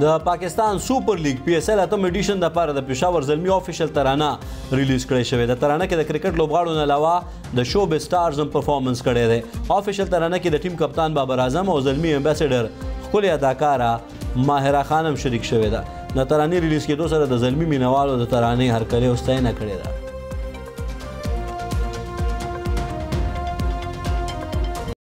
د پاکستان سپر لیګ پی ایس ایل اتم ایډیشن د پاره د پېښور زلمی افیشل ترانه ریلیز کړې شوې د ترانه کې د کرکټ لوبغاړو نه علاوه د شو به سټارز هم پرفارمنس کړی دی افیشل ترانه کې د ټیم کپتان بابر اعظم او زلمی امباسډر خپل اداکارا ماهرا خانم شریک شوې ده د ترانې ریلیز کېدو سره د زلمی مینوالو د ترانې هرکلی او ستاینه کړې ده